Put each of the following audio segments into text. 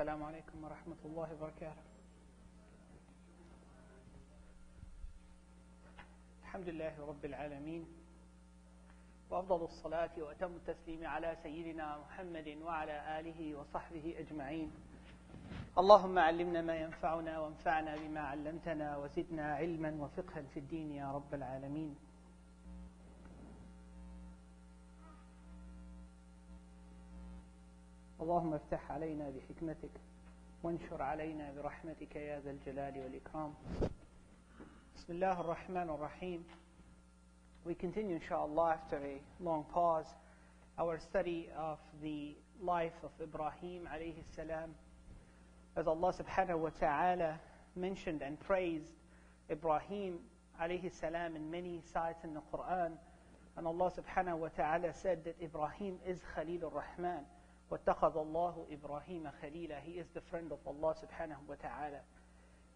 السلام عليكم ورحمة الله وبركاته. الحمد لله رب العالمين. وأفضل الصلاة وأتم التسليم على سيدنا محمد وعلى آله وصحبه أجمعين. اللهم علمنا ما ينفعنا وانفعنا بما علمتنا وزدنا علما وفقها في الدين يا رب العالمين. اللهم افتح علينا بحكمتك وانشر علينا برحمتك يا ذا الجلال والإكرام بسم الله الرحمن الرحيم We continue inshallah after a long pause our study of the life of Ibrahim alayhi salam as Allah subhanahu wa ta'ala mentioned and praised Ibrahim alayhi salam in many sites in the Quran and Allah subhanahu wa ta'ala said that Ibrahim is Khalil al-Rahman واتخذ الله إبراهيم خليلا He is the friend of Allah subhanahu wa ta'ala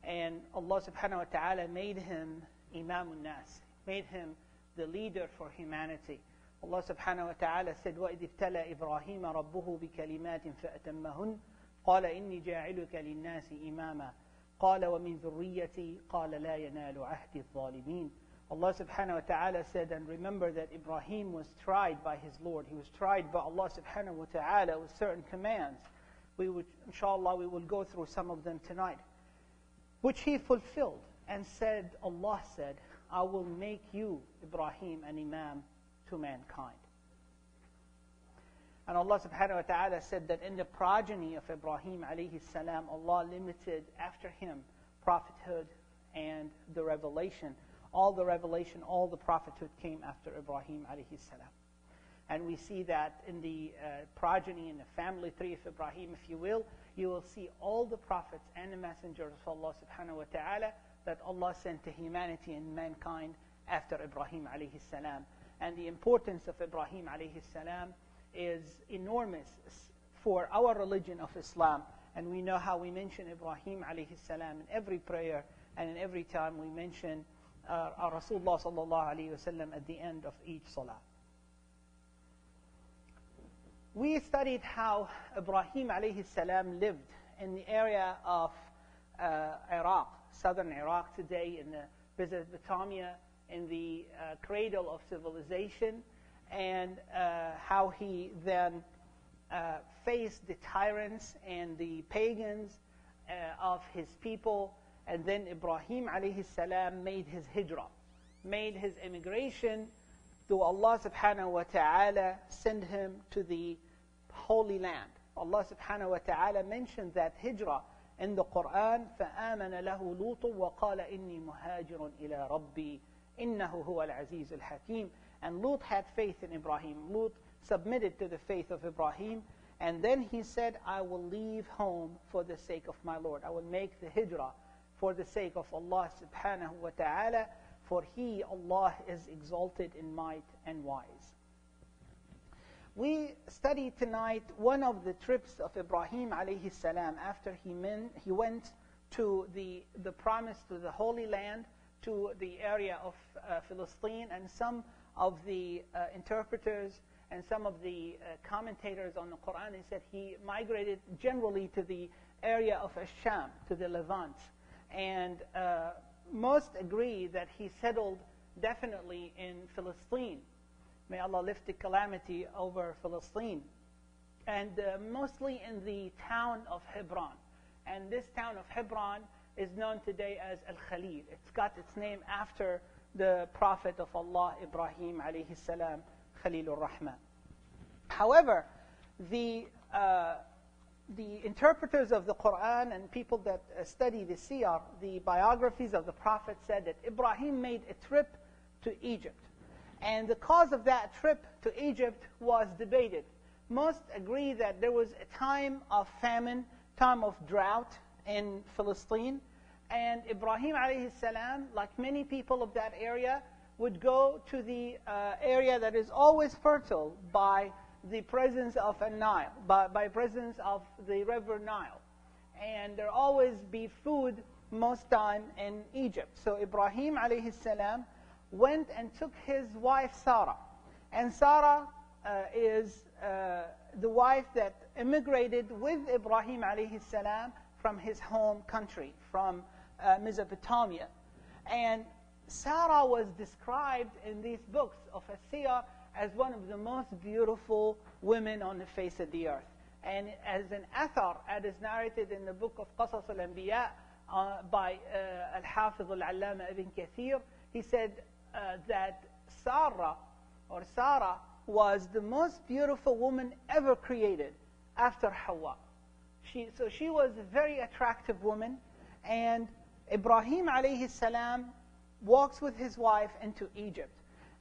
and Allah subhanahu wa ta'ala made him Imam nas made him the leader for humanity Allah subhanahu wa ta'ala said وَإِذِ ابْتَلَى إِبْرَاهِيمَ رَبُّهُ بِكَلِمَاتٍ فَأَتَمَّهُنْ قال إني جاعلك للناس إماما قال ومن ذريتي قال لا ينال عهد الظالمين Allah subhanahu wa ta'ala said, and remember that Ibrahim was tried by his Lord. He was tried by Allah subhanahu wa ta'ala with certain commands. We would, inshallah, we will go through some of them tonight. Which he fulfilled and said, Allah said, I will make you, Ibrahim, an imam to mankind. And Allah subhanahu wa ta'ala said that in the progeny of Ibrahim alayhi salam, Allah limited after him prophethood and the revelation. All the revelation, all the prophethood came after Ibrahim alayhi salam. And we see that in the uh, progeny, in the family tree of Ibrahim, if you will, you will see all the prophets and the messengers of Allah subhanahu wa ta'ala that Allah sent to humanity and mankind after Ibrahim alayhi salam. And the importance of Ibrahim alayhi salam is enormous for our religion of Islam. And we know how we mention Ibrahim alayhi salam in every prayer and in every time we mention uh, Rasulullah sallallahu alayhi wasallam at the end of each salah. We studied how Ibrahim alayhi salam lived in the area of uh, Iraq, southern Iraq today, in the Mesopotamia, in the uh, cradle of civilization, and uh, how he then uh, faced the tyrants and the pagans uh, of his people. And then Ibrahim alayhi salam made his hijrah, made his immigration to Allah subhanahu wa ta'ala, send him to the Holy Land. Allah subhanahu wa ta'ala mentioned that hijrah in the Quran, فآمن له لوط وقال إني مهاجر إلى ربي إنه هو العزيز الحكيم and Lut had faith in Ibrahim. Lut submitted to the faith of Ibrahim. And then he said, I will leave home for the sake of my Lord. I will make the hijrah for the sake of Allah subhanahu wa ta'ala. For he, Allah, is exalted in might and wise. We study tonight one of the trips of Ibrahim alayhi salam after he, men, he went to the, the promise to the Holy Land, to the area of uh, Philistine, and some of the uh, interpreters and some of the uh, commentators on the Quran, they said he migrated generally to the area of Asham, to the Levant. And uh, most agree that he settled definitely in Philistine. May Allah lift the calamity over Philistine. And uh, mostly in the town of Hebron. And this town of Hebron is known today as Al-Khalil. It's got its name after the Prophet of Allah, Ibrahim alayhi salam, Khalilur Rahman. However, the, uh, the interpreters of the Quran and people that uh, study the Siyar, the biographies of the Prophet said that Ibrahim made a trip to Egypt. And the cause of that trip to Egypt was debated. Most agree that there was a time of famine, time of drought in Philistine, and Ibrahim alayhi salam, like many people of that area, would go to the uh, area that is always fertile by the presence of a Nile, by, by presence of the river Nile. And there always be food most time in Egypt. So Ibrahim alayhi salam went and took his wife Sarah. And Sarah uh, is uh, the wife that immigrated with Ibrahim alayhi salam from his home country, from uh, Mesopotamia. And Sarah was described in these books of Asiyah as one of the most beautiful women on the face of the earth. And as an athar, as narrated in the book of Qasas al-Anbiya uh, by uh, Al-Hafiz al-Allama ibn Kathir, he said uh, that Sarah, or Sarah, was the most beautiful woman ever created after Hawa. She, so she was a very attractive woman, and Ibrahim alayhi salam walks with his wife into Egypt.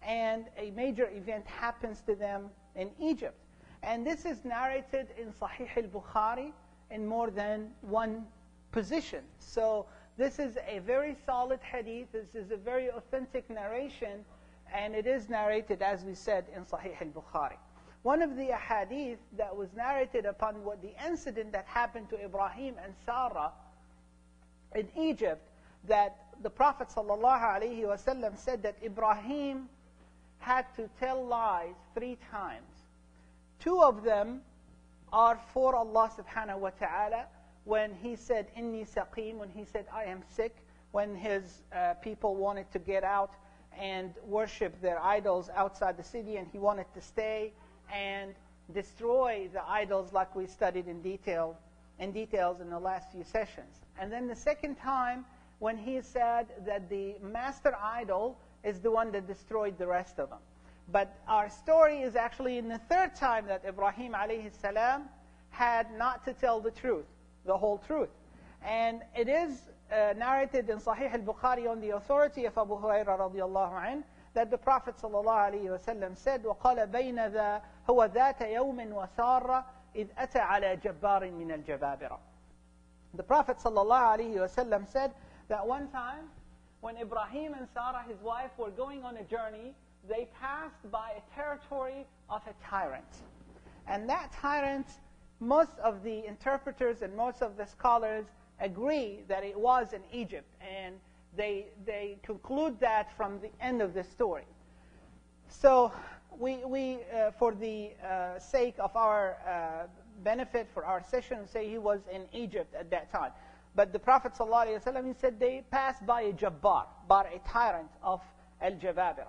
And a major event happens to them in Egypt. And this is narrated in Sahih al-Bukhari in more than one position. So this is a very solid hadith. This is a very authentic narration. And it is narrated, as we said, in Sahih al-Bukhari. One of the hadith that was narrated upon what the incident that happened to Ibrahim and Sarah in Egypt, that the Prophet ﷺ said that Ibrahim had to tell lies three times. Two of them are for Allah subhanahu wa ta'ala when he said, Inni saqim, when he said, I am sick, when his uh, people wanted to get out and worship their idols outside the city and he wanted to stay and destroy the idols like we studied in detail in details in the last few sessions. And then the second time when he said that the master idol is the one that destroyed the rest of them. But our story is actually in the third time that Ibrahim alayhi salam had not to tell the truth, the whole truth. And it is uh, narrated in Sahih al-Bukhari on the authority of Abu Hurairah radiallahu anhu that the Prophet sallallahu alayhi wa said, وَقَالَ بَيْنَ ذَا هُوَ ذَاتَ يَوْمٍ وَسَارَ إِذْ أَتَى عَلَى جَبَّارٍ مِنَ الْجَبَابِرَةِ The Prophet sallallahu alayhi wa said, that one time when Ibrahim and Sarah, his wife, were going on a journey, they passed by a territory of a tyrant. And that tyrant, most of the interpreters and most of the scholars agree that it was in Egypt. And they, they conclude that from the end of the story. So we, we uh, for the uh, sake of our uh, benefit, for our session, say he was in Egypt at that time. But the Prophet ﷺ, he said they passed by a Jabbar, by a tyrant of Al-Jababira.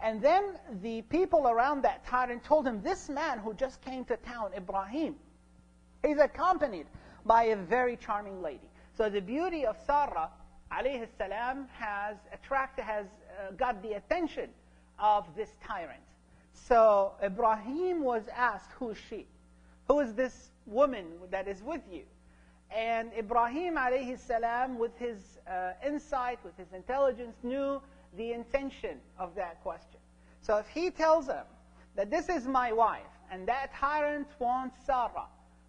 And then the people around that tyrant told him, this man who just came to town, Ibrahim, is accompanied by a very charming lady. So the beauty of Sarah, alayhi salam, has attracted, has uh, got the attention of this tyrant. So Ibrahim was asked, who is she? Who is this woman that is with you? And Ibrahim alayhi salam, with his uh, insight, with his intelligence, knew the intention of that question. So if he tells them that this is my wife, and that tyrant wants Sarah,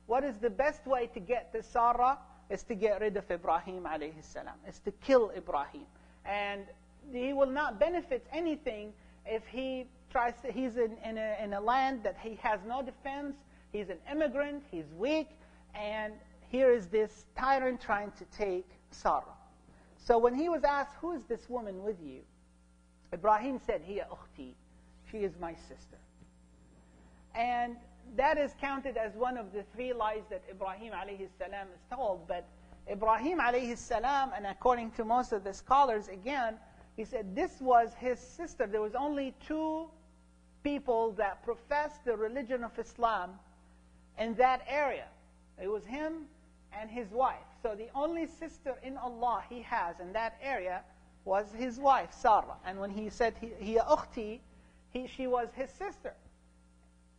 what is the best way to get to Sarah? Is to get rid of Ibrahim alayhi salam, is to kill Ibrahim. And he will not benefit anything if he tries to, he's in, in, a, in a land that he has no defense, he's an immigrant, he's weak, and here is this tyrant trying to take Sarah. So when he was asked, who is this woman with you? Ibrahim said, Hiya ukhti. She is my sister. And that is counted as one of the three lies that Ibrahim alayhi salam is told. But Ibrahim alayhi salam, and according to most of the scholars, again, he said this was his sister. There was only two people that professed the religion of Islam in that area. It was him and his wife. So the only sister in Allah he has in that area was his wife, Sarah. And when he said, he ukhti, he, she was his sister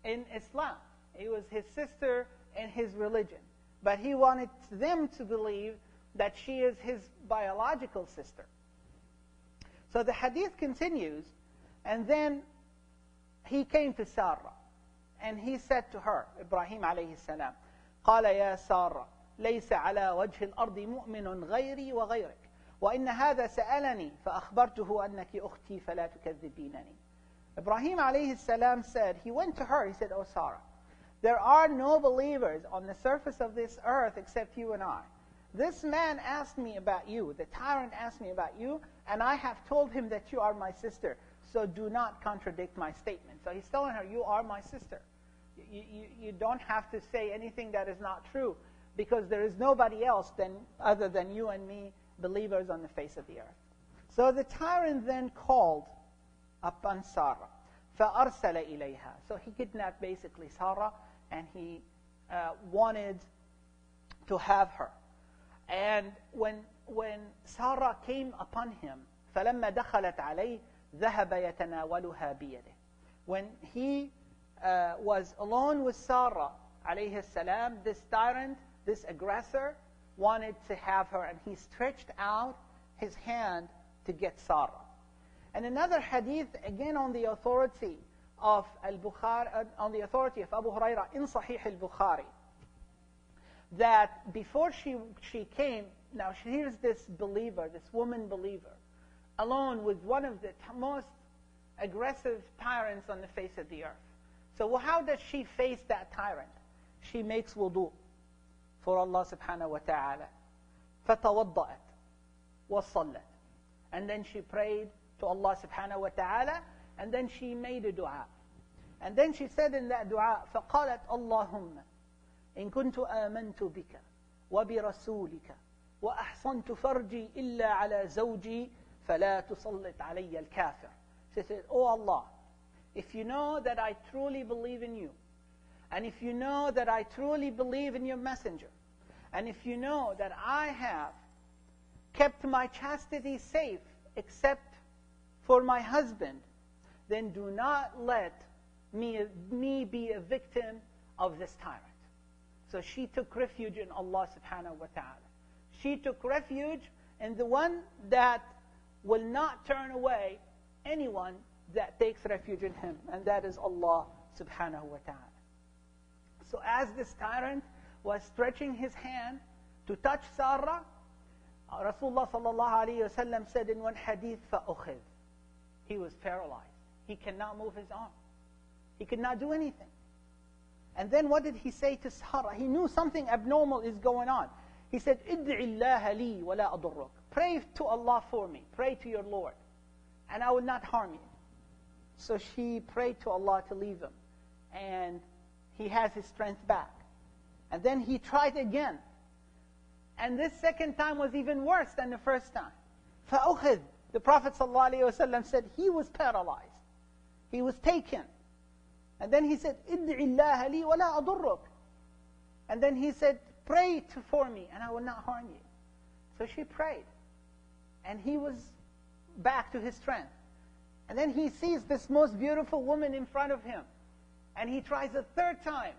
in Islam. He was his sister in his religion. But he wanted them to believe that she is his biological sister. So the hadith continues, and then he came to Sarah, and he said to her, Ibrahim alayhi salam, قال يا سارة ليس على وجه الأرض مؤمن غيري وغيرك وإن هذا سألني فأخبرته أنك أختي فلا تكذبينني Ibrahim alayhi salam said, he went to her, he said, Oh Sarah, there are no believers on the surface of this earth except you and I. This man asked me about you, the tyrant asked me about you, and I have told him that you are my sister. so do not contradict my statement. So he's telling her, You are my sister. You, you, you don't have to say anything that is not true because there is nobody else than, other than you and me, believers on the face of the earth. So the tyrant then called upon Sarah. فأرسل إليها. So he kidnapped basically Sarah and he uh, wanted to have her. And when, when Sarah came upon him, فلما دخلت عليه ذهب يتناولها بيده. When he uh, was alone with Sarah, alayhi salam, this tyrant, this aggressor, wanted to have her, and he stretched out his hand to get Sarah. And another hadith, again on the authority of al-Bukhari, uh, on the authority of Abu Huraira in Sahih al-Bukhari, that before she, she came, now here's this believer, this woman believer, alone with one of the most aggressive tyrants on the face of the earth. So how does she face that tyrant? She makes wudu for Allah subhanahu wa ta'ala. فَتَوَضَّأَتْ وَصَلَّتْ And then she prayed to Allah subhanahu wa ta'ala, and then she made a dua. And then she said in that dua, فَقَالَتْ اللَّهُمَّ إِن كُنْتُ آمَنْتُ بِكَ وبرسولك وأحصنت فرجي إلا على زوجي فلا تسلط علي الكافر. She said, Oh Allah, if you know that I truly believe in you, and if you know that I truly believe in your messenger, and if you know that I have kept my chastity safe except for my husband, then do not let me, me be a victim of this tyrant. So she took refuge in Allah subhanahu wa ta'ala. She took refuge in the one that will not turn away anyone that takes refuge in him, and that is Allah subhanahu wa ta'ala. So as this tyrant was stretching his hand to touch Sarah, Rasulullah sallallahu alayhi wasallam said in one hadith, فَأُخِذْ He was paralyzed. He cannot move his arm. He could not do anything. And then what did he say to Sarah? He knew something abnormal is going on. He said, ادعِ الله لي ولا أضرك. Pray to Allah for me. Pray to your Lord. And I will not harm you. So she prayed to Allah to leave him. And he has his strength back. And then he tried again. And this second time was even worse than the first time. فَأُخِذْ The Prophet ﷺ said he was paralyzed. He was taken. And then he said, ادعِ الله لي ولا أضرك. And then he said, pray to, for me and I will not harm you. So she prayed. And he was back to his strength. And then he sees this most beautiful woman in front of him. And he tries a third time.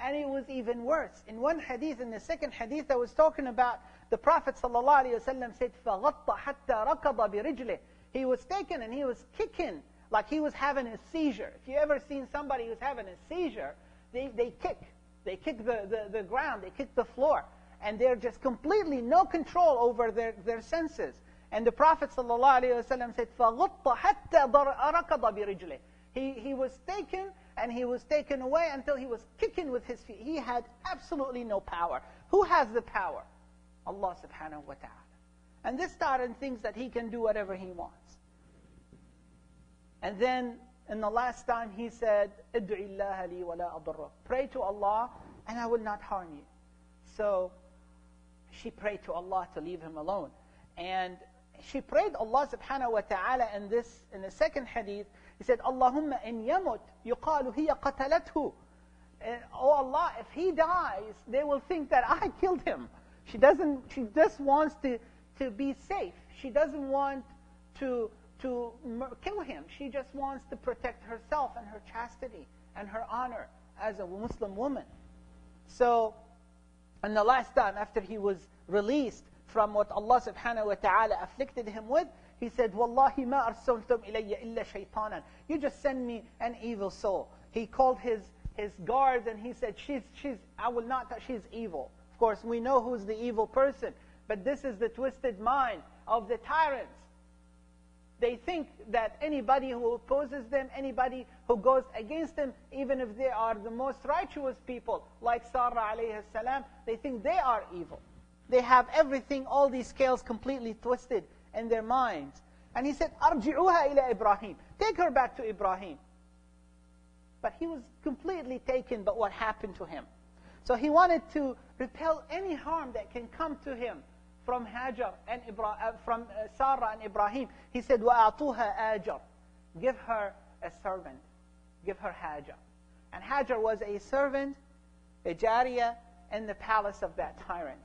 And it was even worse. In one hadith, in the second hadith I was talking about, the Prophet ﷺ said, فَغَطَّ حَتَّى رَكَضَ بِرِجْلِهِ He was taken and he was kicking like he was having a seizure. If you ever seen somebody who's having a seizure, they, they kick. They kick the, the, the ground, they kick the floor. And they're just completely no control over their, their senses. And the Prophet ﷺ said, فَغُطَّ حَتَّى رَكَضَ بِرِجْلِهِ he, he was taken and he was taken away until he was kicking with his feet. He had absolutely no power. Who has the power? Allah subhanahu wa ta'ala. And this tyrant thinks that he can do whatever he wants. And then in the last time he said, Pray to Allah and I will not harm you. So she prayed to Allah to leave him alone. And she prayed Allah subhanahu wa ta'ala in this in the second hadith he said, Allahumma in yamut yuqalu hiya qatalathu. Oh Allah, if he dies, they will think that I killed him. She doesn't, she just wants to, to be safe. She doesn't want to, to kill him. She just wants to protect herself and her chastity and her honor as a Muslim woman. So, and the last time after he was released from what Allah subhanahu wa ta'ala afflicted him with, he said, Wallahi ma arsaltum ilayya illa shaytanan. You just send me an evil soul. He called his, his guards and he said, she's, she's, I will not she's evil. Of course, we know who's the evil person. But this is the twisted mind of the tyrants. They think that anybody who opposes them, anybody who goes against them, even if they are the most righteous people, like Sarah alayhi salam, they think they are evil. They have everything, all these scales completely twisted in their minds. And he said, أرجعوها إلى إبراهيم. Take her back to Ibrahim. But he was completely taken by what happened to him. So he wanted to repel any harm that can come to him from Hajar and Ibra- uh, from uh, Sarah and Ibrahim. He said, وَأَعْطُوهَا آجَرْ Give her a servant. Give her Hajar. And Hajar was a servant, a Jariya, in the palace of that tyrant.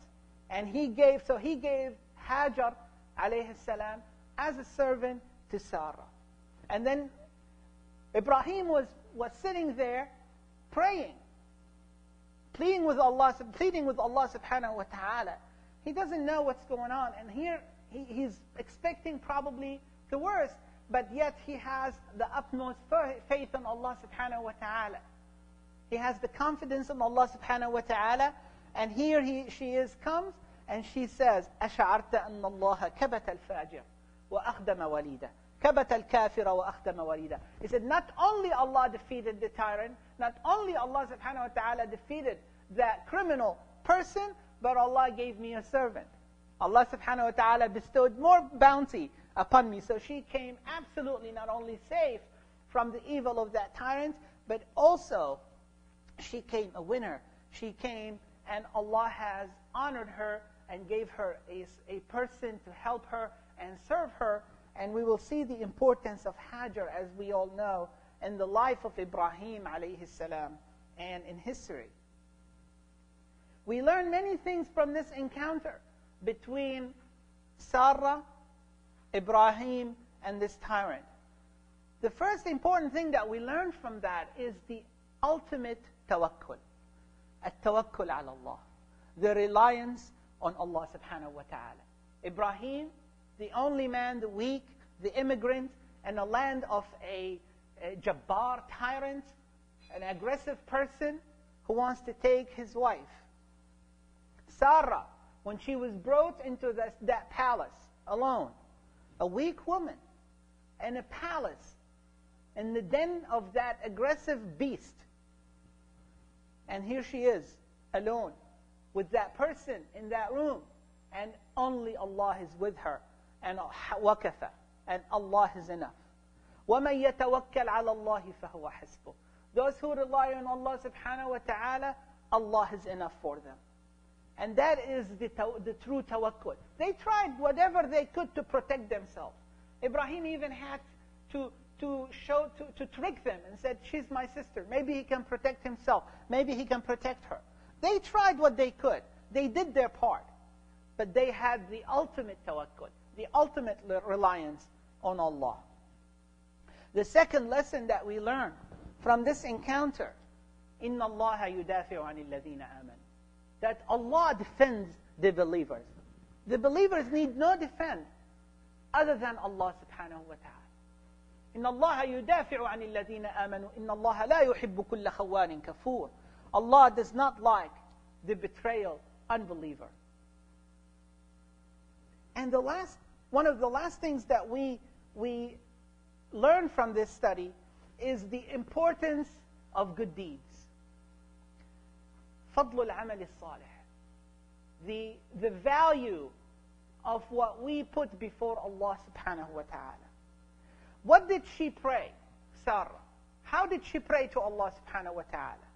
And he gave, so he gave Hajar, alayhi salam, as a servant to Sarah. And then Ibrahim was, was sitting there praying, pleading with Allah, pleading with Allah subhanahu wa ta'ala. He doesn't know what's going on. And here he, he's expecting probably the worst, but yet he has the utmost faith in Allah subhanahu wa ta'ala. He has the confidence in Allah subhanahu wa ta'ala. And here he, she is, comes, and she says, أشعرت أن الله كبت الفاجر وأخدم وليده كبت الكافر وأخدم وليده He said, not only Allah defeated the tyrant, not only Allah subhanahu wa ta'ala defeated that criminal person, but Allah gave me a servant. Allah subhanahu wa ta'ala bestowed more bounty upon me. So she came absolutely not only safe from the evil of that tyrant, but also she came a winner. She came and Allah has honored her and gave her a, a person to help her and serve her. And we will see the importance of Hajar, as we all know, in the life of Ibrahim alayhi salam and in history. We learn many things from this encounter between Sarah, Ibrahim, and this tyrant. The first important thing that we learn from that is the ultimate tawakkul. At-tawakkul ala Allah. The reliance on Allah subhanahu wa ta'ala. Ibrahim, the only man, the weak, the immigrant, in a land of a, a jabbar tyrant, an aggressive person who wants to take his wife. Sarah, when she was brought into this, that palace alone, a weak woman in a palace, in the den of that aggressive beast. And here she is, alone, with that person in that room. And only Allah is with her. And wakafa. And Allah is enough. وَمَن يَتَوَكَّلْ عَلَى اللَّهِ فَهُوَ حَسْبُهُ Those who rely on Allah subhanahu wa ta'ala, Allah is enough for them. And that is the, the true tawakkul. They tried whatever they could to protect themselves. Ibrahim even had to, to show, to, to trick them and said, she's my sister. Maybe he can protect himself. Maybe he can protect her. They tried what they could. They did their part. But they had the ultimate tawakkul, the ultimate reliance on Allah. The second lesson that we learn from this encounter, إِنَّ اللَّهَ يُدَافِعُ عَنِ الَّذِينَ آمَنُوا That Allah defends the believers. The believers need no defense other than Allah subhanahu wa ta'ala. إن الله يدافع عن الذين آمنوا إن الله لا يحب كل خوان كفور Allah does not like the betrayal unbeliever. And the last, one of the last things that we, we learn from this study is the importance of good deeds. فضل العمل الصالح. The, the value of what we put before Allah subhanahu wa ta'ala. What did she pray, Sarah? How did she pray to Allah subhanahu wa ta'ala?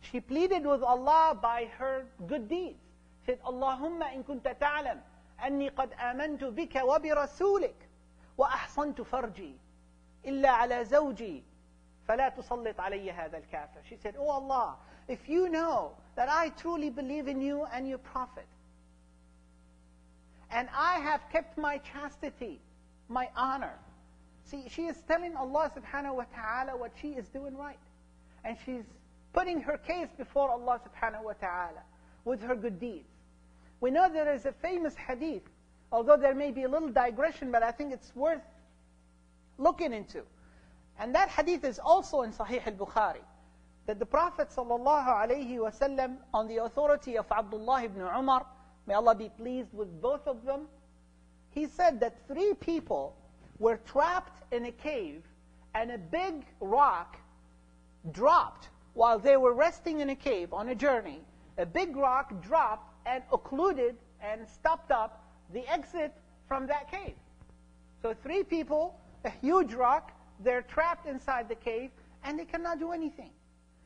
She pleaded with Allah by her good deeds. She said, Allahumma in kunta ta'lam أني قد آمنت بك وبرسولك وأحصنت فرجي إلا على زوجي فلا تسلط علي هذا الكافر. She said, Oh Allah, if you know that I truly believe in you and your prophet, and I have kept my chastity, my honor. See, she is telling Allah subhanahu wa ta'ala what she is doing right. And she's putting her case before Allah subhanahu wa ta'ala with her good deeds. We know there is a famous hadith, although there may be a little digression, but I think it's worth looking into. And that hadith is also in Sahih al-Bukhari. That the Prophet sallallahu alayhi wasallam, on the authority of Abdullah ibn Umar, may Allah be pleased with both of them, he said that three people were trapped in a cave and a big rock dropped while they were resting in a cave on a journey, a big rock dropped and occluded and stopped up the exit from that cave. So three people, a huge rock, they're trapped inside the cave and they cannot do anything.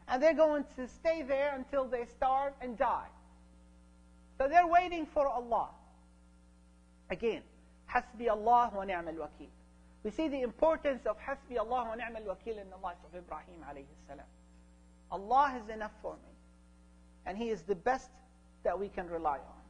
And they're going to stay there until they starve and die. So they're waiting for Allah. Again, Hasbi Allah wa ni'mal wakil. We see the importance of Hasbi Allah wa ni'mal wakil in the life of Ibrahim alayhi salam. Allah is enough for me. And He is the best that we can rely on.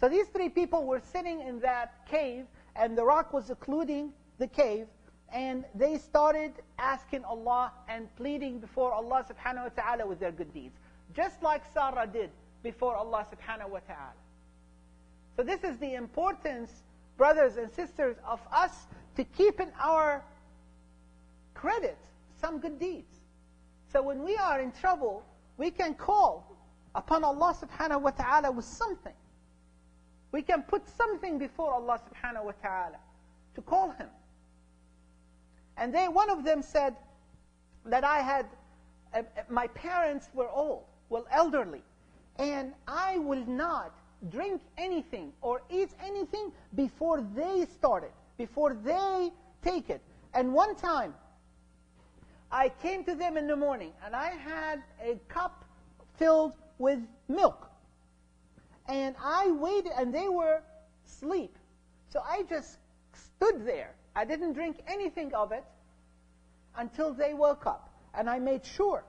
So these three people were sitting in that cave, and the rock was occluding the cave, and they started asking Allah and pleading before Allah subhanahu wa ta'ala with their good deeds. Just like Sarah did before Allah subhanahu wa ta'ala. So this is the importance, brothers and sisters, of us to keep in our credit some good deeds. So when we are in trouble, we can call upon Allah subhanahu wa ta'ala with something. We can put something before Allah subhanahu wa ta'ala to call Him. And they, one of them said that I had, uh, my parents were old, well, elderly, and I will not drink anything or eat anything before they start it, before they take it. And one time, I came to them in the morning and I had a cup filled with milk. And I waited, and they were asleep. So I just stood there. I didn't drink anything of it until they woke up. And I made sure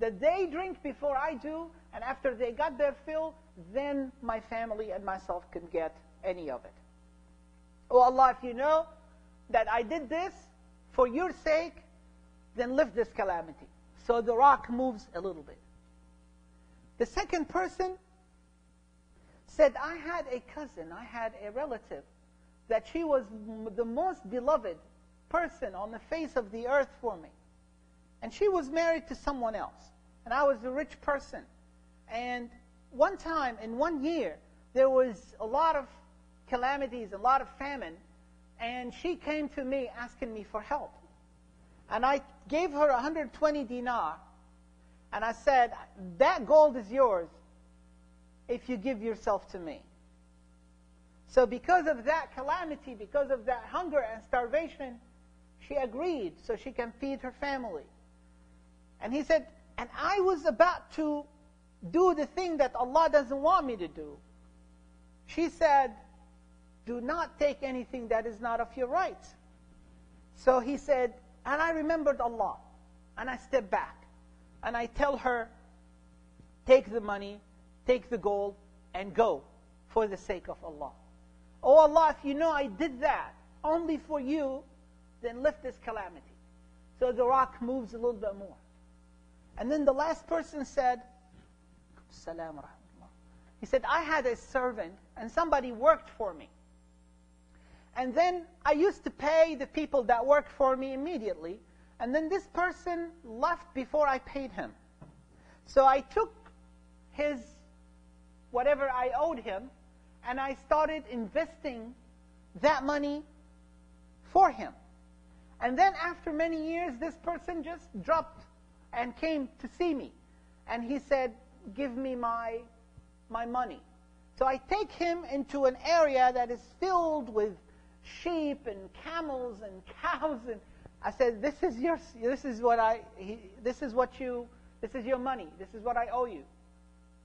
that they drink before I do, and after they got their fill, then my family and myself can get any of it. Oh Allah, if you know that I did this for your sake, then lift this calamity. So the rock moves a little bit. The second person said, I had a cousin, I had a relative, that she was the most beloved person on the face of the earth for me. And she was married to someone else. And I was a rich person. And one time, in one year, there was a lot of calamities, a lot of famine. And she came to me asking me for help. And I gave her 120 dinar and I said, That gold is yours if you give yourself to me. So, because of that calamity, because of that hunger and starvation, she agreed so she can feed her family. And he said, And I was about to do the thing that Allah doesn't want me to do. She said, Do not take anything that is not of your right. So he said, And I remembered Allah. And I step back and I tell her, take the money, take the gold, and go for the sake of Allah. Oh Allah, if you know I did that only for you, then lift this calamity. So the rock moves a little bit more. And then the last person said, Salam He said, I had a servant and somebody worked for me. And then I used to pay the people that worked for me immediately. And then this person left before I paid him. So I took his, whatever I owed him, and I started investing that money for him. And then after many years, this person just dropped and came to see me. And he said, give me my, my money. So I take him into an area that is filled with sheep and camels and cows and I said, "This is your. This is what I. He, this is what you. This is your money. This is what I owe you.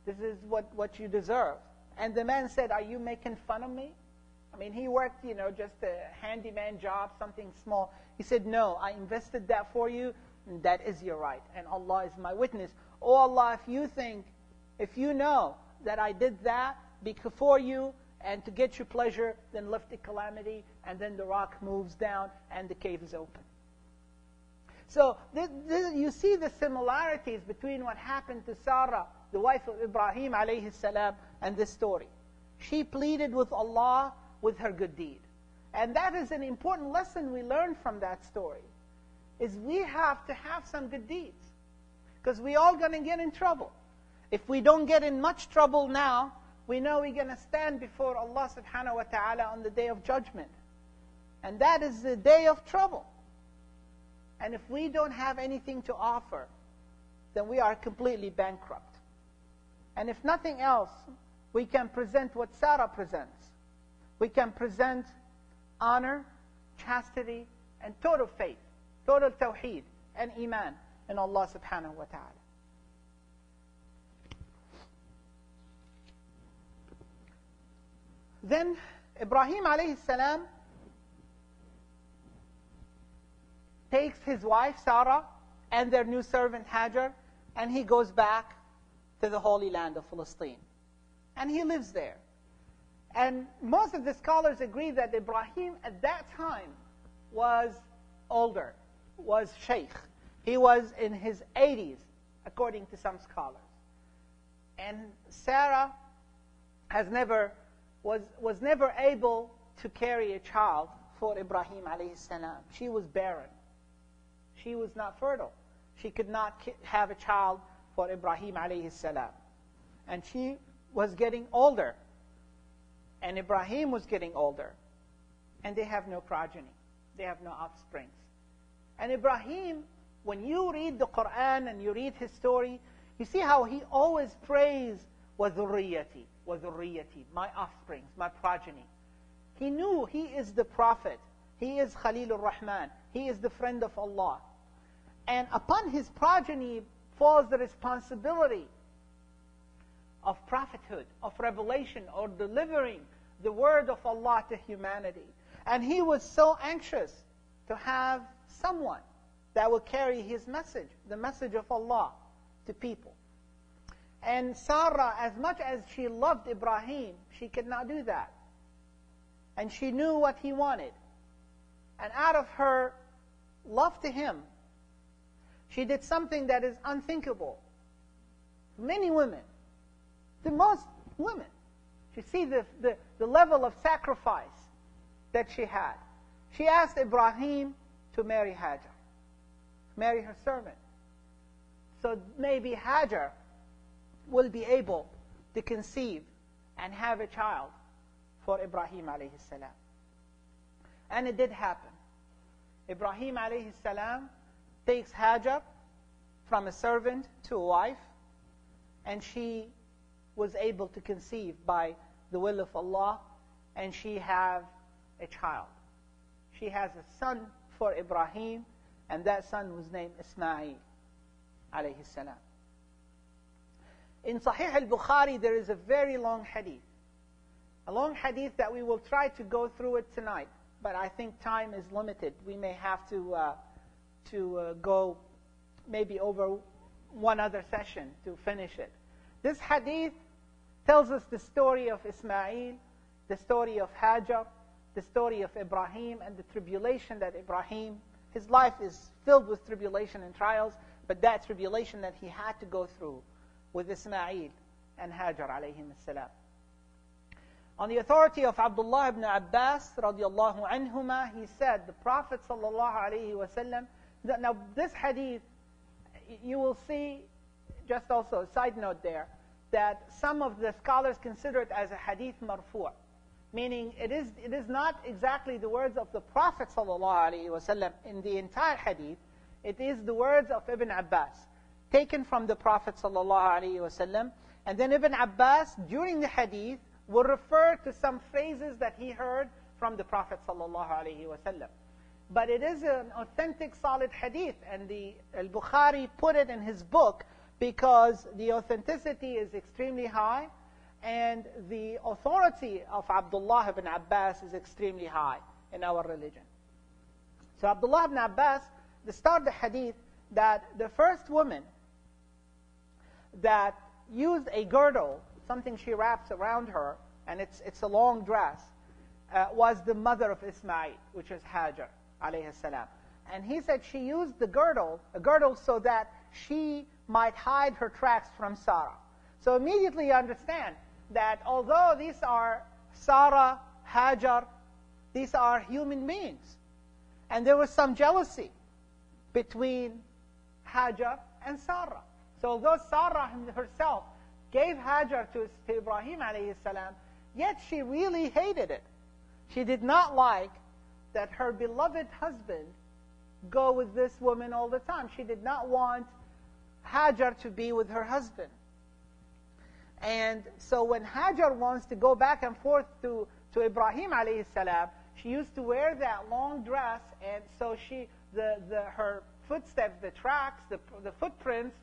This is what what you deserve." And the man said, "Are you making fun of me?" I mean, he worked, you know, just a handyman job, something small. He said, "No, I invested that for you. And that is your right, and Allah is my witness." Oh Allah, if you think, if you know that I did that before you and to get your pleasure, then lift the calamity, and then the rock moves down and the cave is open. So this, this, you see the similarities between what happened to Sarah, the wife of Ibrahim alayhi salam, and this story. She pleaded with Allah with her good deed. And that is an important lesson we learn from that story, is we have to have some good deeds. Because we all going to get in trouble. If we don't get in much trouble now, we know we're going to stand before Allah subhanahu wa ta'ala on the day of judgment. And that is the day of trouble. And if we don't have anything to offer, then we are completely bankrupt. And if nothing else, we can present what Sarah presents. We can present honor, chastity, and total faith, total tawheed and iman in Allah subhanahu wa ta'ala. Then Ibrahim alayhi salam takes his wife Sarah and their new servant Hajar and he goes back to the Holy Land of Palestine. And he lives there. And most of the scholars agree that Ibrahim at that time was older, was sheikh. He was in his 80s, according to some scholars. And Sarah has never, was, was never able to carry a child for Ibrahim alayhi salam. She was barren. She was not fertile. She could not have a child for Ibrahim alayhi salam. And she was getting older. And Ibrahim was getting older. And they have no progeny. They have no offsprings. And Ibrahim, when you read the Quran and you read his story, you see how he always prays, وَذُرِّيَّتِي وَذُرِّيَّتِي My offsprings, my progeny. He knew he is the prophet. He is Khalilur Rahman. He is the friend of Allah. And upon his progeny falls the responsibility of prophethood, of revelation, or delivering the word of Allah to humanity. And he was so anxious to have someone that will carry his message, the message of Allah, to people. And Sarah, as much as she loved Ibrahim, she could not do that. And she knew what he wanted. And out of her love to him, she did something that is unthinkable. Many women, the most women, you see the, the, the level of sacrifice that she had. She asked Ibrahim to marry Hajar, marry her servant. So maybe Hajar will be able to conceive and have a child for Ibrahim alayhi salam. And it did happen. Ibrahim alayhi salam takes Hajar from a servant to a wife, and she was able to conceive by the will of Allah, and she have a child. She has a son for Ibrahim, and that son was named Ismail, alayhi salam. In Sahih al-Bukhari, there is a very long hadith. A long hadith that we will try to go through it tonight, but I think time is limited. We may have to uh, to uh, go maybe over one other session to finish it. This hadith tells us the story of Ismail, the story of Hajar, the story of Ibrahim, and the tribulation that Ibrahim, his life is filled with tribulation and trials, but that tribulation that he had to go through with Ismail and Hajar alayhim salam. On the authority of Abdullah ibn Abbas radiallahu anhuma, he said, the Prophet sallallahu alayhi wasallam now, this hadith, you will see, just also a side note there, that some of the scholars consider it as a hadith marfu', meaning it is, it is not exactly the words of the Prophet ﷺ in the entire hadith, it is the words of Ibn Abbas, taken from the Prophet ﷺ, and then Ibn Abbas, during the hadith, will refer to some phrases that he heard from the Prophet ﷺ. But it is an authentic, solid hadith, and the Al-Bukhari put it in his book because the authenticity is extremely high, and the authority of Abdullah ibn Abbas is extremely high in our religion. So Abdullah ibn Abbas, the start the hadith, that the first woman that used a girdle, something she wraps around her, and it's, it's a long dress, uh, was the mother of Ismail, which is Hajar alayhi salam. And he said she used the girdle, a girdle so that she might hide her tracks from Sarah. So immediately you understand that although these are Sarah, Hajar, these are human beings. And there was some jealousy between Hajar and Sarah. So although Sarah herself gave Hajar to, to Ibrahim alayhi salam, yet she really hated it. She did not like that her beloved husband go with this woman all the time. She did not want Hajar to be with her husband. And so when Hajar wants to go back and forth to, to Ibrahim alayhi salam, she used to wear that long dress, and so she, the, the, her footsteps, the tracks, the, the footprints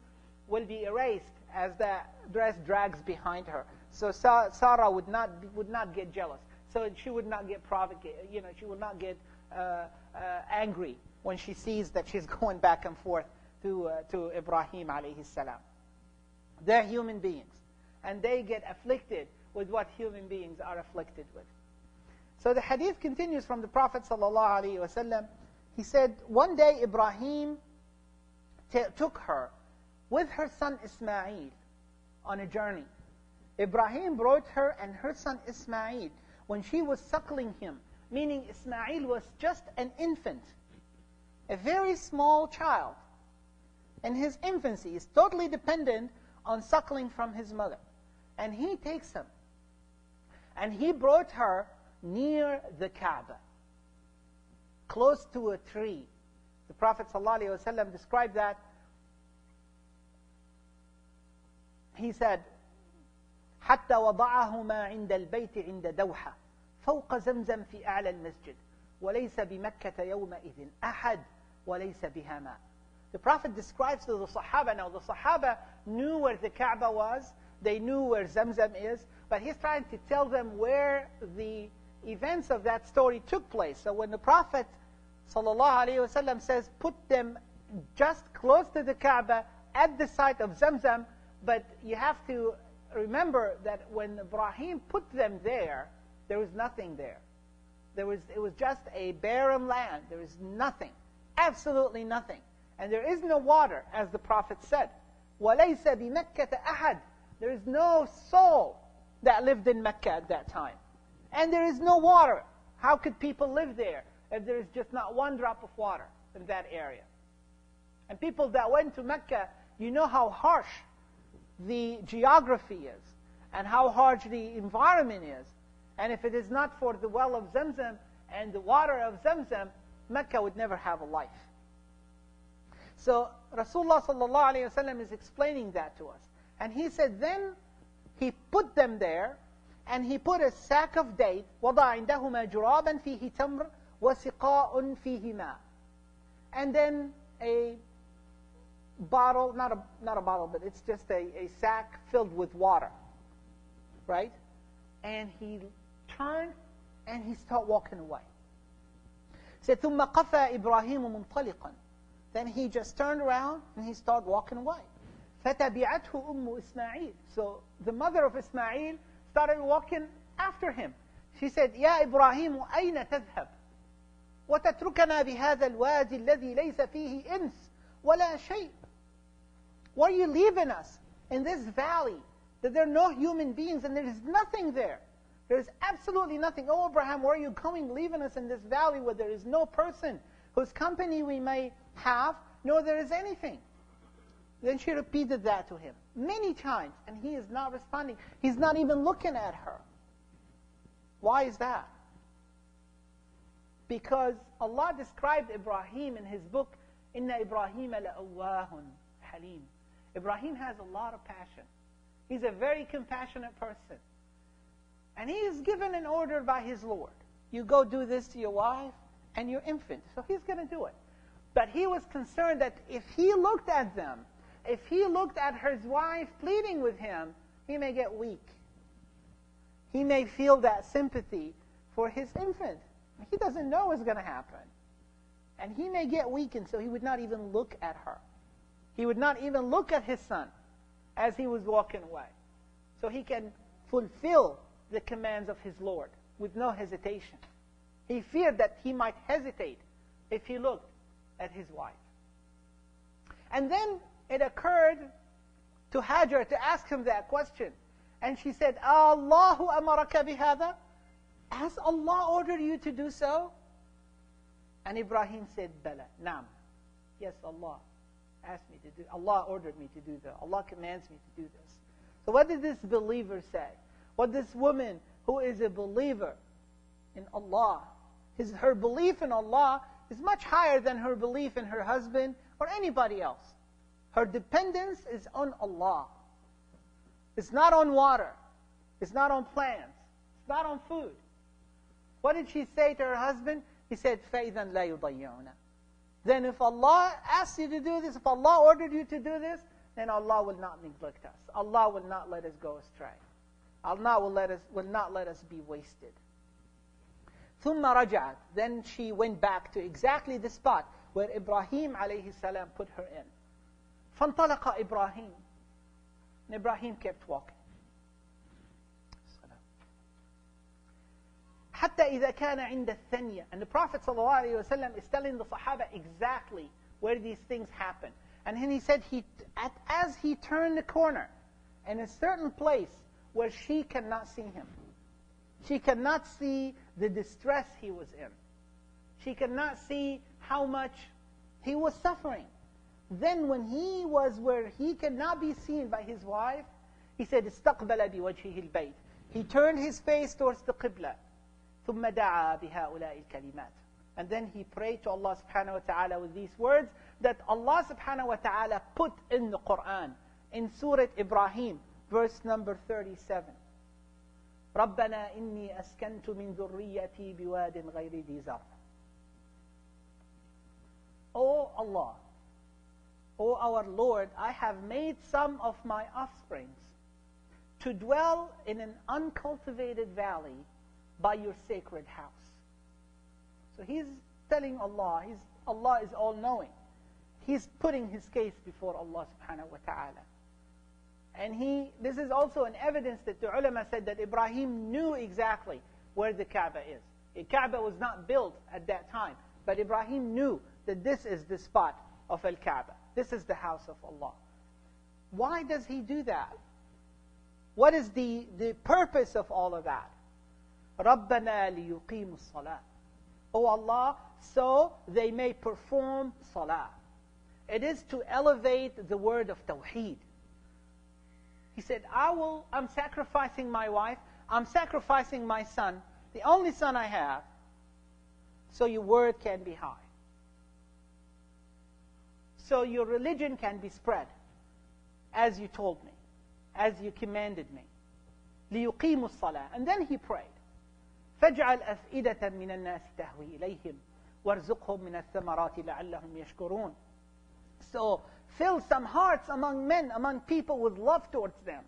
will be erased as the dress drags behind her. So Sarah would not, would not get jealous. So she would not get provoked, you know, she would not get uh, uh, angry when she sees that she's going back and forth to, uh, to Ibrahim alayhi salam. They're human beings, and they get afflicted with what human beings are afflicted with. So the hadith continues from the Prophet sallallahu alaihi wasallam. He said, one day Ibrahim took her with her son Ismail on a journey. Ibrahim brought her and her son Ismail when she was suckling him, meaning Ismail was just an infant, a very small child. And his infancy is totally dependent on suckling from his mother. And he takes him. And he brought her near the Kaaba, close to a tree. The Prophet ﷺ described that. He said, حتى وضعهما عند البيت عند دوحة فوق زمزم في أعلى المسجد وليس بمكة يومئذ أحد وليس بها ماء The Prophet describes to the Sahaba, now the Sahaba knew where the Kaaba was, they knew where Zamzam is, but he's trying to tell them where the events of that story took place. So when the Prophet ﷺ says, put them just close to the Kaaba at the site of Zamzam, but you have to remember that when Ibrahim put them there, there was nothing there. There was, it was just a barren land. There was nothing, absolutely nothing. And there is no water, as the Prophet said. وَلَيْسَ بِمَكَّةَ أَحَدٍ There is no soul that lived in Mecca at that time. And there is no water. How could people live there if there is just not one drop of water in that area? And people that went to Mecca, you know how harsh the geography is and how hard the environment is. And if it is not for the well of Zamzam and the water of Zamzam, Mecca would never have a life. So Rasulullah is explaining that to us. And he said, then he put them there, and he put a sack of date, وَضَعْ عِنْدَهُمَا جُرَابًا فِيهِ تَمْرٌ وَسِقَاءٌ فِيهِمَا And then a bottle, not a, not a bottle, but it's just a, a sack filled with water. Right? And he turned and he started walking away. said, ثم قفى إبراهيم منطلقا. Then he just turned around and he started walking away. فتبعته أم إسماعيل. So the mother of Ismail started walking after him. She said, يا إبراهيم أين تذهب؟ وتتركنا بهذا الوادي الذي ليس فيه إنس ولا شيء why are you leaving us in this valley that there are no human beings and there is nothing there? There is absolutely nothing. Oh, Abraham, where are you going, leaving us in this valley where there is no person whose company we may have, nor there is anything? Then she repeated that to him many times, and he is not responding. He's not even looking at her. Why is that? Because Allah described Ibrahim in his book, Inna Ibrahim la'awahun halim. Ibrahim has a lot of passion. He's a very compassionate person. And he is given an order by his Lord. You go do this to your wife and your infant. So he's going to do it. But he was concerned that if he looked at them, if he looked at his wife pleading with him, he may get weak. He may feel that sympathy for his infant. He doesn't know what's going to happen. And he may get weak, and so he would not even look at her. He would not even look at his son as he was walking away. So he can fulfill the commands of his Lord with no hesitation. He feared that he might hesitate if he looked at his wife. And then it occurred to Hajar to ask him that question. And she said, Allahu amaraka bihada? Has Allah ordered you to do so? And Ibrahim said, Bala, Naam. Yes, Allah asked me to do. Allah ordered me to do that. Allah commands me to do this. So what did this believer say? What this woman who is a believer in Allah, his, her belief in Allah is much higher than her belief in her husband or anybody else. Her dependence is on Allah. It's not on water. It's not on plants. It's not on food. What did she say to her husband? He said, فَإِذًا لَا يُضَيِّعُنَا Then if Allah asked you to do this, if Allah ordered you to do this, then Allah will not neglect us. Allah will not let us go astray. Allah will, let us, will not let us be wasted. ثم رجعت. Then she went back to exactly the spot where Ibrahim alayhi salam put her in. فانطلق إبراهيم. And Ibrahim kept walking. حتى إذا كان عند الثانية and the Prophet ﷺ is telling the Sahaba exactly where these things happen and then he said he at, as he turned the corner in a certain place where she cannot see him she cannot see the distress he was in she cannot see how much he was suffering then when he was where he cannot be seen by his wife he said استقبل بوجهه البيت he turned his face towards the qibla ثم دعا بهؤلاء الكلمات and then he prayed to Allah subhanahu wa ta'ala with these words that Allah subhanahu wa ta'ala put in the Quran in Surah Ibrahim verse number 37 ربنا إني أسكنت من ذريتي بواد غير ذي زرع O Allah, O our Lord, I have made some of my offsprings to dwell in an uncultivated valley by your sacred house. So he's telling Allah, he's, Allah is all knowing. He's putting his case before Allah subhanahu wa ta'ala. And he, this is also an evidence that the ulama said that Ibrahim knew exactly where the Kaaba is. The Kaaba was not built at that time, but Ibrahim knew that this is the spot of Al Kaaba. This is the house of Allah. Why does he do that? What is the, the purpose of all of that? رَبَّنَا لِيُقِيمُوا الصَّلَاةِ O Allah, so they may perform salah. It is to elevate the word of tawheed. He said, I will, I'm sacrificing my wife, I'm sacrificing my son, the only son I have, so your word can be high. So your religion can be spread, as you told me, as you commanded me. لِيُقِيمُوا الصَّلَاةِ And then he prayed. فاجعل أفئدة من الناس تهوي إليهم وارزقهم من الثمرات لعلهم يشكرون So fill some hearts among men, among people with love towards them.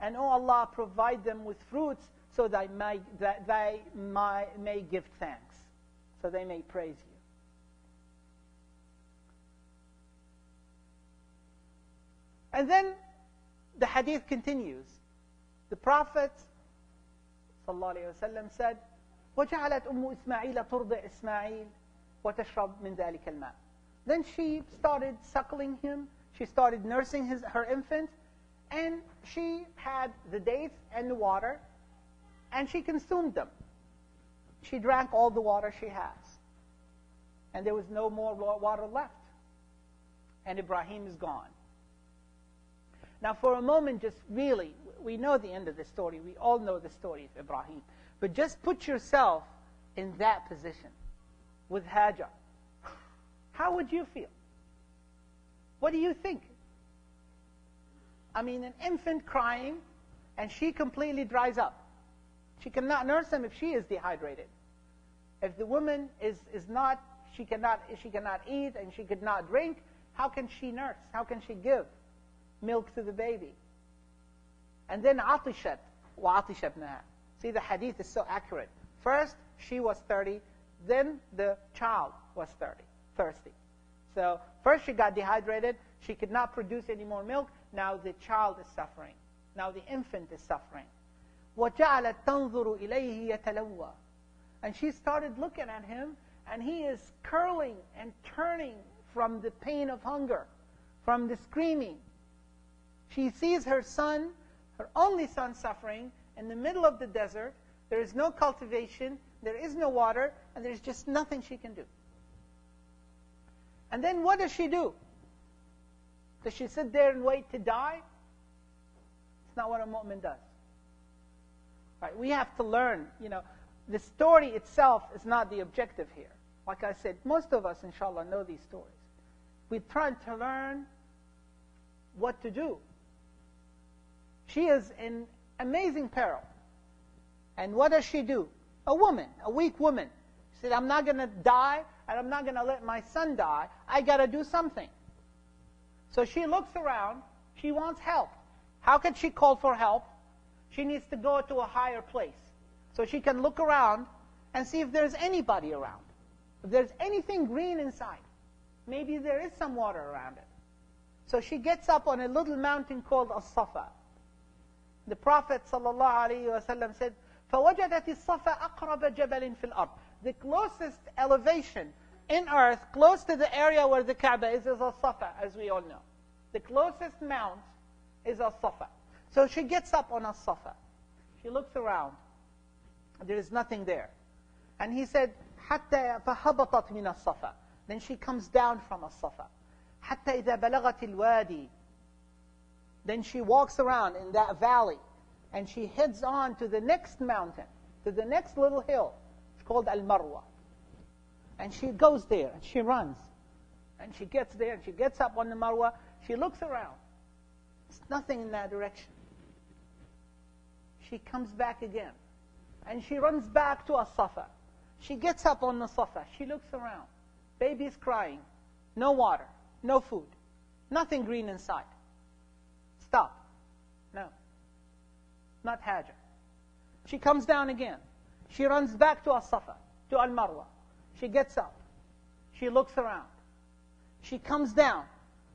And oh Allah, provide them with fruits so that, may, that they may, may give thanks, so they may praise you. And then the hadith continues. The Prophet صلى الله عليه وسلم said وجعلت أم إسماعيل ترضع إسماعيل وتشرب من ذلك الماء Then she started suckling him, she started nursing his, her infant, and she had the dates and the water, and she consumed them. She drank all the water she has. And there was no more water left. And Ibrahim is gone. Now, for a moment, just really, we know the end of the story. We all know the story of Ibrahim. But just put yourself in that position with Hajar. How would you feel? What do you think? I mean, an infant crying, and she completely dries up. She cannot nurse him if she is dehydrated. If the woman is, is not, she cannot, she cannot eat and she could not drink, how can she nurse? How can she give milk to the baby? And then عطشت وعطش ابنها. See, the hadith is so accurate. First, she was 30, then the child was 30, thirsty. So first she got dehydrated, she could not produce any more milk, now the child is suffering. Now the infant is suffering. وَجَعَلَتْ تَنْظُرُ إِلَيْهِ يَتَلَوَّى And she started looking at him, and he is curling and turning from the pain of hunger, from the screaming. She sees her son her only son suffering in the middle of the desert. There is no cultivation, there is no water, and there's just nothing she can do. And then what does she do? Does she sit there and wait to die? It's not what a mu'min does. Right? We have to learn, you know, the story itself is not the objective here. Like I said, most of us, inshallah, know these stories. We're trying to learn what to do she is in amazing peril. And what does she do? a woman, a weak woman. She said, I'm not going to die, and I'm not going to let my son die. I got to do something. So she looks around. She wants help. How can she call for help? She needs to go to a higher place. So she can look around and see if there's anybody around. If there's anything green inside. Maybe there is some water around it. So she gets up on a little mountain called As-Safa. The Prophet ﷺ said, فَوَجَدَتِ الصَّفَا أَقْرَبَ جَبَلٍ فِي الْأَرْضِ The closest elevation in earth, close to the area where the Kaaba is, is As-Safa, as we all know. The closest mount is As-Safa. So she gets up on As-Safa. She looks around. There is nothing there. And he said, حَتَّى فَهَبَطَتْ مِنَ الصَّفَا Then she comes down from As-Safa. حَتَّى إِذَا بَلَغَتِ الْوَادِي then she walks around in that valley. And she heads on to the next mountain, to the next little hill. It's called Al-Marwa. And she goes there, and she runs. And she gets there, and she gets up on the Marwa. She looks around. There's nothing in that direction. She comes back again. And she runs back to As-Safa. She gets up on the Safa. She looks around. Baby's crying. No water. No food. Nothing green inside. Stop. No. Not Hajar. She comes down again. She runs back to As-Safa, to Al-Marwa. She gets up. She looks around. She comes down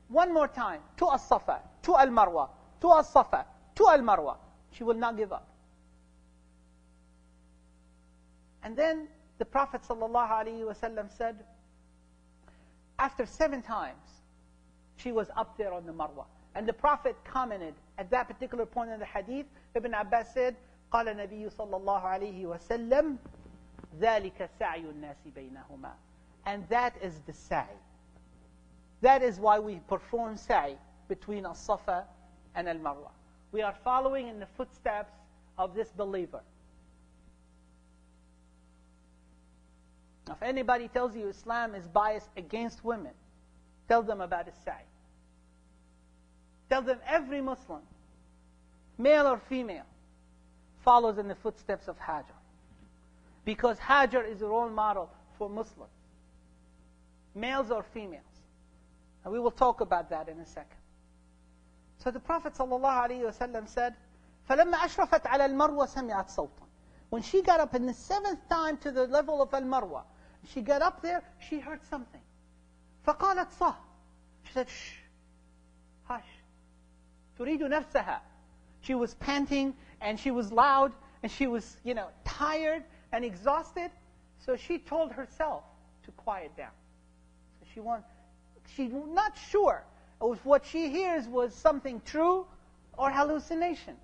one more time to As-Safa, to Al-Marwa, to As-Safa, to Al-Marwa. She will not give up. And then the Prophet ﷺ said, after seven times, she was up there on the Marwa. And the Prophet commented at that particular point in the hadith, Ibn Abbas said, قال النبي صلى الله عليه وسلم ذلك سعي الناس بينهما and that is the sa'i. that is why we perform sa'i between as-safa and al-marwa we are following in the footsteps of this believer if anybody tells you Islam is biased against women tell them about the sa'i." Tell them every Muslim, male or female, follows in the footsteps of Hajar. Because Hajar is a role model for Muslims, males or females. And we will talk about that in a second. So the Prophet ﷺ said, فَلَمَّا أَشْرَفَتْ عَلَى الْمَرْوَةِ سَمِعَتْ صَوْتًا When she got up in the seventh time to the level of Al-Marwa, she got up there, she heard something. فقالت صح. She said, shh, hush. تريد نفسها. She was panting and she was loud and she was, you know, tired and exhausted. So she told herself to quiet down. So she want, she's not sure if what she hears was something true or hallucination.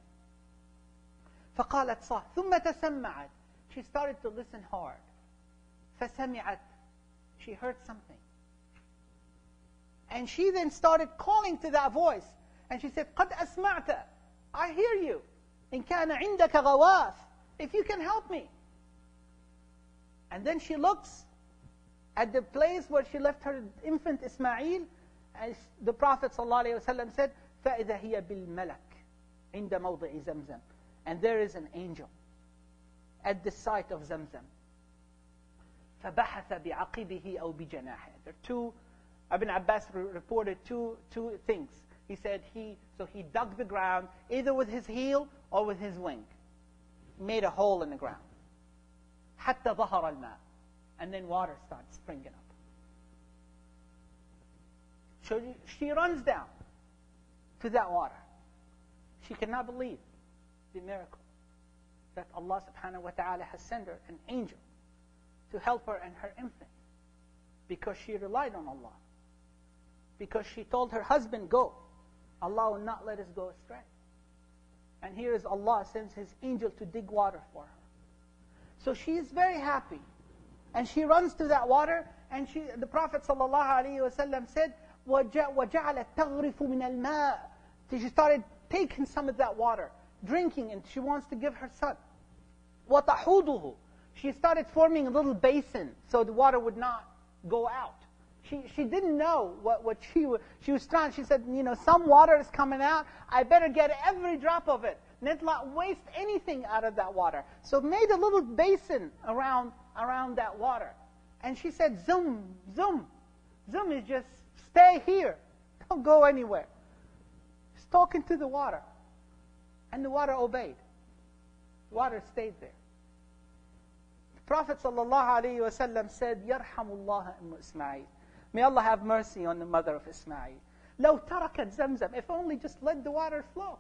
فقالت صح ثم تسمعت. She started to listen hard. فسمعت. She heard something. And she then started calling to that voice. And she said, قد أسمعت. I hear you. إن كان عندك غواث. If you can help me. And then she looks at the place where she left her infant Ismail. And the Prophet ﷺ said, فَإِذَا هِيَ بِالْمَلَكِ عِنْدَ مَوْضِعِ زَمْزَمْ And there is an angel at the site of Zamzam. فبحث بعقبه أو بجناحه. There are two, Ibn Abbas reported two, two things. He said he, so he dug the ground either with his heel or with his wing. Made a hole in the ground. حتى ظهر الماء. And then water starts springing up. So she runs down to that water. She cannot believe the miracle that Allah subhanahu wa ta'ala has sent her an angel to help her and her infant because she relied on Allah. Because she told her husband, go. Allah will not let us go astray. And here is Allah sends His angel to dig water for her. So she is very happy. And she runs to that water, and she, the Prophet ﷺ said, وَجَعَلَتْ تَغْرِفُ مِنَ الْمَاءِ She started taking some of that water, drinking, and she wants to give her son. وَتَحُوضُهُ she started forming a little basin so the water would not go out. She, she didn't know what, what she was, she was trying. She said, you know, some water is coming out. I better get every drop of it Let not waste anything out of that water. So made a little basin around, around that water. And she said, zoom, zoom. Zoom is just stay here. Don't go anywhere. She's talking to the water. And the water obeyed. The water stayed there. The Prophet ﷺ said, Yarhamullah Ismail. May Allah have mercy on the mother of Ismail. لو تركت زمزم, if only just let the water flow.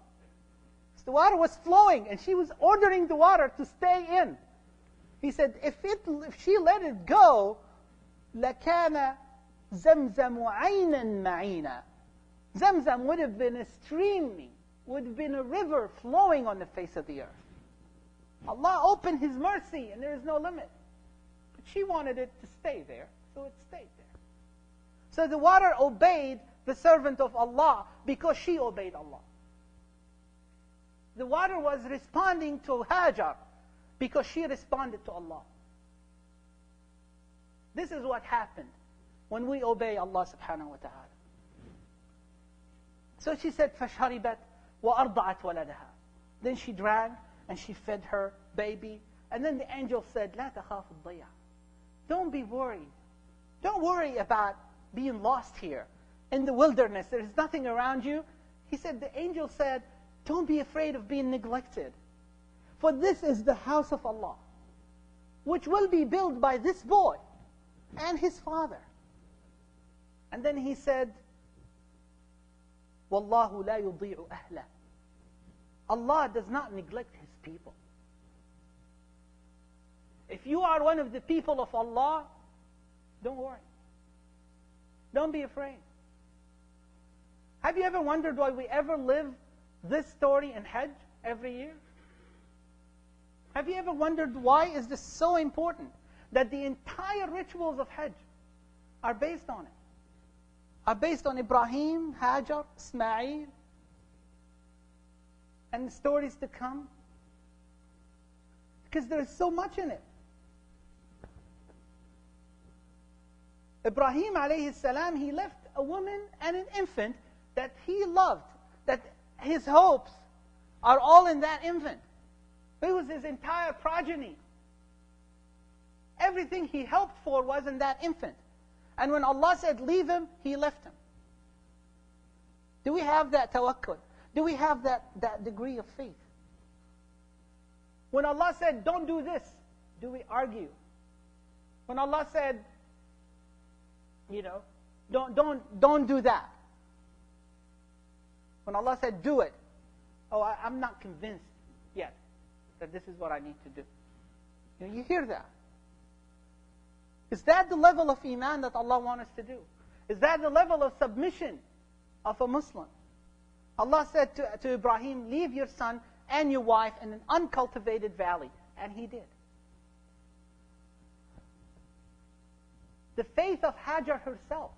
The water was flowing and she was ordering the water to stay in. He said, if, it, if she let it go, لكان زمزم عينا معينا. Zamzam would have been a stream, would have been a river flowing on the face of the earth. Allah opened His mercy and there is no limit. But she wanted it to stay there, so it stayed there. So the water obeyed the servant of Allah because she obeyed Allah. The water was responding to Hajar because she responded to Allah. This is what happened when we obey Allah subhanahu wa ta'ala. So she said, فَشَرِبَتْ وَأَرْضَعَتْ وَلَدَهَا Then she drank and she fed her baby. And then the angel said, لَا تَخَافُ الضَّيَعَ Don't be worried. Don't worry about being lost here in the wilderness. There's nothing around you. He said, the angel said, don't be afraid of being neglected. For this is the house of Allah, which will be built by this boy and his father. And then he said, Wallahu la yudi'u ahla. Allah does not neglect his people. If you are one of the people of Allah, don't worry. Don't be afraid. Have you ever wondered why we ever live this story in Hajj every year? Have you ever wondered why is this so important? That the entire rituals of Hajj are based on it. Are based on Ibrahim, Hajar, Ismail, and the stories to come. Because there's so much in it. Ibrahim alayhi salam, he left a woman and an infant that he loved, that his hopes are all in that infant. It was his entire progeny. Everything he helped for was in that infant. And when Allah said, leave him, he left him. Do we have that tawakkul? Do we have that, that degree of faith? When Allah said, don't do this, do we argue? When Allah said, you know, don't, don't, don't do that, when Allah said, do it, oh, I, am not convinced yet that this is what I need to do. You, know, you hear that. Is that the level of iman that Allah wants us to do? Is that the level of submission of a Muslim? Allah said to, to Ibrahim, leave your son and your wife in an uncultivated valley. And he did. The faith of Hajar herself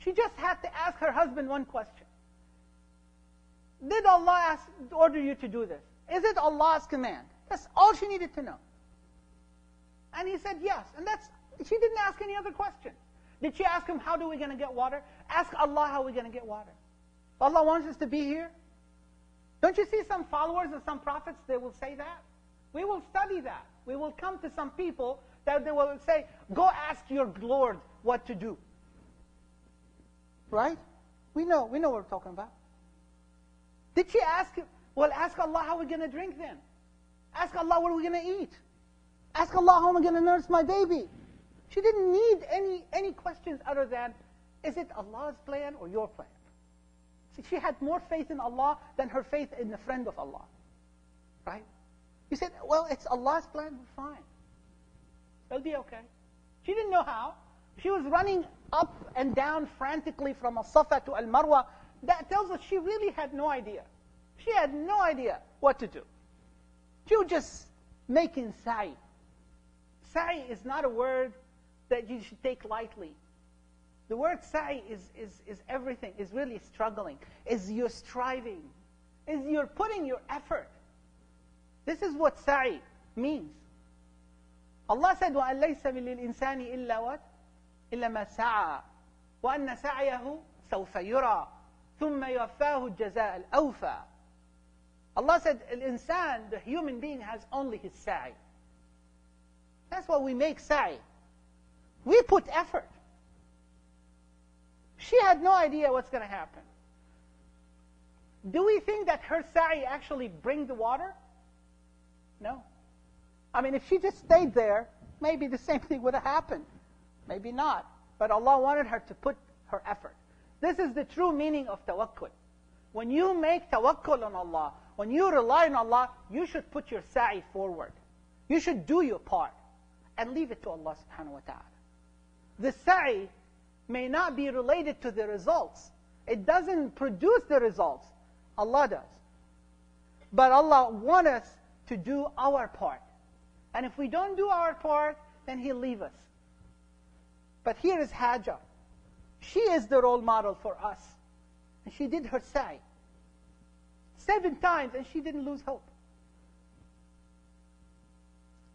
she just had to ask her husband one question. Did Allah ask, order you to do this? Is it Allah's command? That's all she needed to know. And he said yes. And that's she didn't ask any other question. Did she ask him, how are we going to get water? Ask Allah how we're going to get water. Allah wants us to be here. Don't you see some followers of some prophets, they will say that? We will study that. We will come to some people that they will say, go ask your Lord what to do. Right? We know, we know what we're talking about. Did she ask, him well, ask Allah how we're going to drink then. Ask Allah what are we going to eat. Ask Allah how am I going to nurse my baby. She didn't need any, any questions other than, is it Allah's plan or your plan? See, she had more faith in Allah than her faith in the friend of Allah. Right? You said, well, it's Allah's plan, fine. It'll be okay. She didn't know how. She was running up and down frantically from Al-Safa to Al-Marwa. That tells us she really had no idea. She had no idea what to do. She was just making sa'i. Sa'i is not a word that you should take lightly. The word sa'i is, is, is everything, is really struggling, is you're striving, is you're putting your effort. This is what sa'i means. Allah said, وَأَن لَيْسَ لِلْإِنسَانِ إِلَّا what? إلا ما سعى وأن سعيه سوف يرى ثم يوفاه الجزاء الأوفى Allah said, Al-insan, the human being, has only his sa'i. That's why we make sa'i. We put effort. She had no idea what's going to happen. Do we think that her sa'i actually bring the water? No. I mean, if she just stayed there, maybe the same thing would have happened. Maybe not. But Allah wanted her to put her effort. This is the true meaning of tawakkul. When you make tawakkul on Allah, when you rely on Allah, you should put your sa'i forward. You should do your part and leave it to Allah subhanahu wa ta'ala. The sa'i may not be related to the results. It doesn't produce the results. Allah does. But Allah wants us to do our part. And if we don't do our part, then He'll leave us. But here is Hajar. She is the role model for us. And she did her sa'i. Seven times, and she didn't lose hope.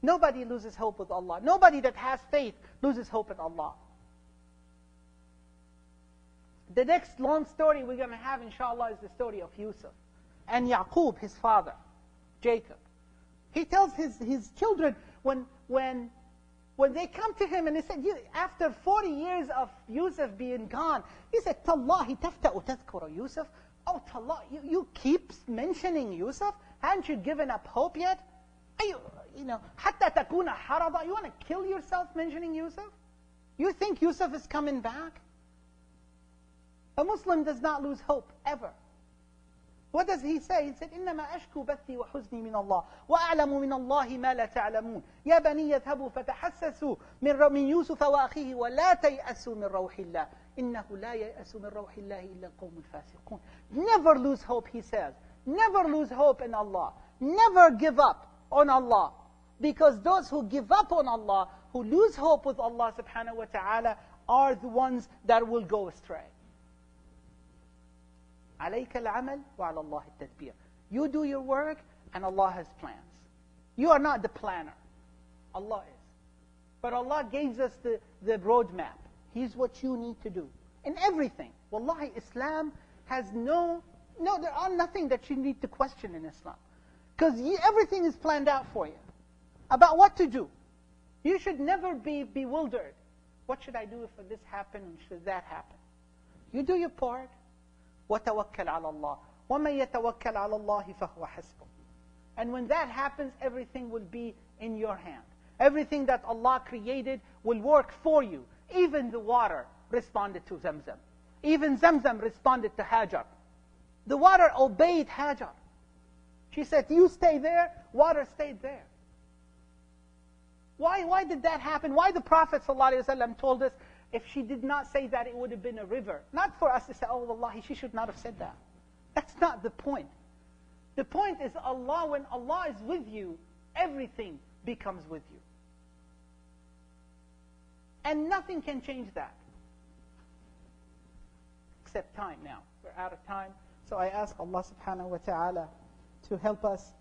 Nobody loses hope with Allah. Nobody that has faith loses hope in Allah. The next long story we're going to have, inshallah, is the story of Yusuf and Yaqub, his father, Jacob. He tells his, his children when, when, when they come to him and he said, after 40 years of Yusuf being gone, he said, Tallahi tafta'u tadhkuru Yusuf. Oh, Tallah, you, you keep mentioning Yusuf? Haven't you given up hope yet? Are you, you know, hatta takuna harada. You want to kill yourself mentioning Yusuf? You think Yusuf is coming back? A Muslim does not lose hope, ever. What does he say? He said, إنما أشكو بثي وحزني من الله وأعلم من الله ما لا تعلمون يا بني يذهبوا فتحسسوا من من يوسف وأخيه ولا تيأسوا من روح الله إنه لا ييأس من روح الله إلا القوم الفاسقون Never lose hope, he says. Never lose hope in Allah. Never give up on Allah. Because those who give up on Allah, who lose hope with Allah subhanahu wa ta'ala, are the ones that will go astray. عليك العمل وعلى الله التدبير. You do your work and Allah has plans. You are not the planner. Allah is. But Allah gives us the, the roadmap. Here's what you need to do. In everything. Wallahi, Islam has no, no, there are nothing that you need to question in Islam. Because everything is planned out for you. About what to do. You should never be bewildered. What should I do if this happens? Should that happen? You do your part. وتوكل على الله ومن يتوكل على الله فهو حسبه and when that happens everything will be in your hand everything that Allah created will work for you even the water responded to Zamzam even Zamzam responded to Hajar the water obeyed Hajar she said you stay there water stayed there why, why did that happen? Why the Prophet ﷺ told us if she did not say that, it would have been a river. Not for us to say, oh, wallahi, she should not have said that. That's not the point. The point is Allah, when Allah is with you, everything becomes with you. And nothing can change that. Except time now. We're out of time. So I ask Allah subhanahu wa ta'ala to help us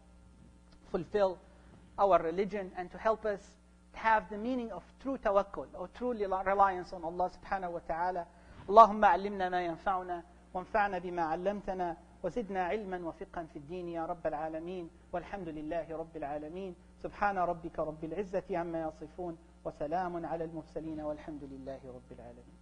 fulfill our religion and to help us have the meaning of true tawakkul or true reliance on Allah subhanahu wa ta'ala. اللهم علمنا ما ينفعنا وانفعنا بما علمتنا وزدنا علما وفقا في الدين يا رب العالمين والحمد لله رب العالمين سبحان ربك رب العزة عما يصفون وسلام على المرسلين والحمد لله رب العالمين